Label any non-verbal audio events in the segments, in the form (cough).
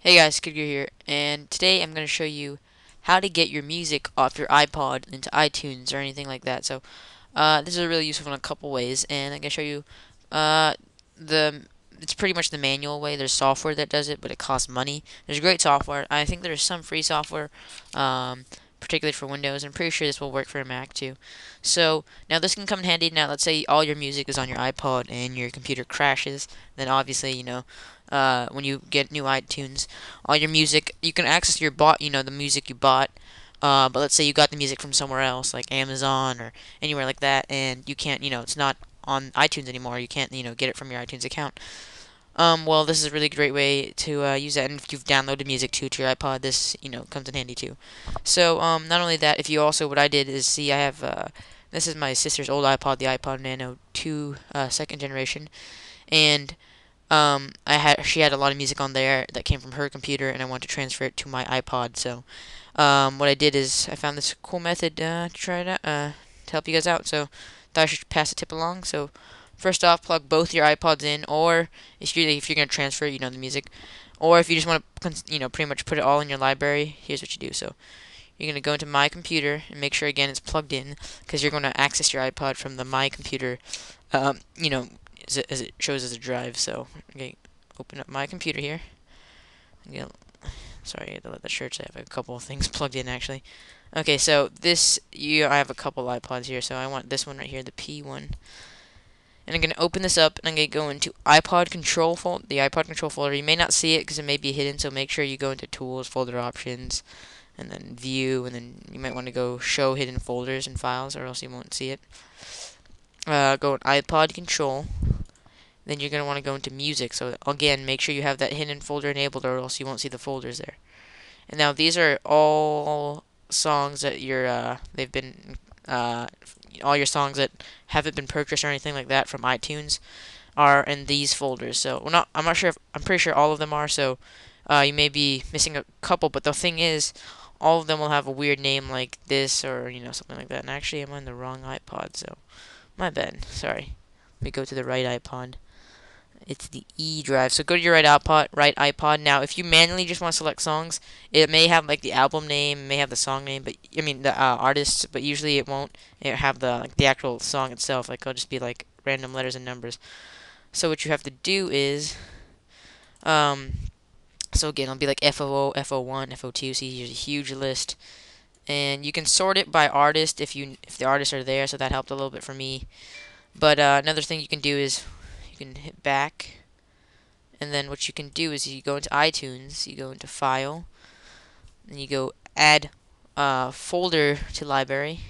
Hey guys, Kid here, and today I'm going to show you how to get your music off your iPod into iTunes or anything like that. So, uh, this is really useful in a couple ways, and I'm going to show you uh, the. It's pretty much the manual way. There's software that does it, but it costs money. There's great software. I think there's some free software, um, particularly for Windows. I'm pretty sure this will work for a Mac too. So now this can come in handy. Now let's say all your music is on your iPod and your computer crashes, then obviously you know uh, when you get new iTunes, all your music you can access your bought you know the music you bought. Uh, but let's say you got the music from somewhere else, like Amazon or anywhere like that, and you can't, you know, it's not on iTunes anymore. You can't, you know, get it from your iTunes account. Um, well, this is a really great way to uh, use that, and if you've downloaded music too to your iPod, this, you know, comes in handy too. So, um, not only that, if you also, what I did is, see, I have, uh, this is my sister's old iPod, the iPod Nano 2 uh, second generation, and um, I had she had a lot of music on there that came from her computer, and I wanted to transfer it to my iPod. So, um, what I did is I found this cool method uh, to try out, uh, to help you guys out. So, thought I should pass a tip along. So, first off, plug both your iPods in, or if you if you're gonna transfer, you know, the music, or if you just want to, you know, pretty much put it all in your library. Here's what you do. So. You're going to go into My Computer and make sure again it's plugged in because you're going to access your iPod from the My Computer, um, you know, as it, as it shows as a drive. So, okay, open up my computer here. Get, sorry, I had to let the shirt. I have a couple of things (laughs) plugged in actually. Okay, so this you I have a couple iPods here, so I want this one right here, the P one. And I'm gonna open this up, and I'm gonna go into iPod control folder, the iPod control folder. You may not see it because it may be hidden, so make sure you go into Tools, Folder Options, and then View, and then you might want to go Show Hidden Folders and Files, or else you won't see it. Uh, go in iPod control, then you're going to want to go into music. So again, make sure you have that hidden folder enabled or else you won't see the folders there. And now these are all songs that you're, uh, they've been, uh, all your songs that haven't been purchased or anything like that from iTunes are in these folders. So well, not, I'm not sure, if, I'm pretty sure all of them are. So uh, you may be missing a couple, but the thing is, all of them will have a weird name like this or you know something like that. And actually, I'm on the wrong iPod, so my bad. Sorry. Let me go to the right iPod. It's the E drive. So go to your right iPod, right iPod. Now, if you manually just want to select songs, it may have like the album name, may have the song name, but I mean the uh, artist, but usually it won't it have the like, the actual song itself. Like it'll just be like random letters and numbers. So what you have to do is, um, so again, it'll be like FOO, FO1, FO2. See, here's a huge list, and you can sort it by artist if you if the artists are there. So that helped a little bit for me. But uh, another thing you can do is you can hit back. And then what you can do is you go into iTunes you go into file and you go add uh, folder to library.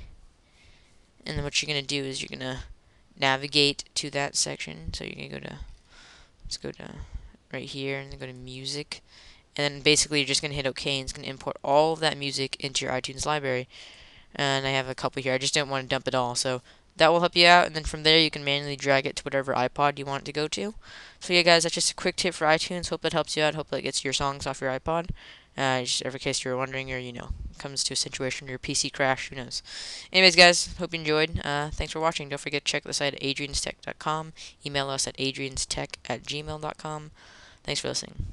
And then what you're gonna do is you're gonna navigate to that section. So you're gonna go to let's go to right here and then go to music. And then basically you're just gonna hit OK and it's gonna import all of that music into your iTunes library. And I have a couple here. I just don't want to dump it all. So that will help you out, and then from there you can manually drag it to whatever iPod you want it to go to. So yeah, guys, that's just a quick tip for iTunes. Hope that helps you out. Hope that gets your songs off your iPod. Uh, just every case you're wondering, or you know, comes to a situation your PC crash, who knows. Anyways, guys, hope you enjoyed. Uh, thanks for watching. Don't forget to check the site at adrianstech.com. Email us at adrianstech at gmail.com. Thanks for listening.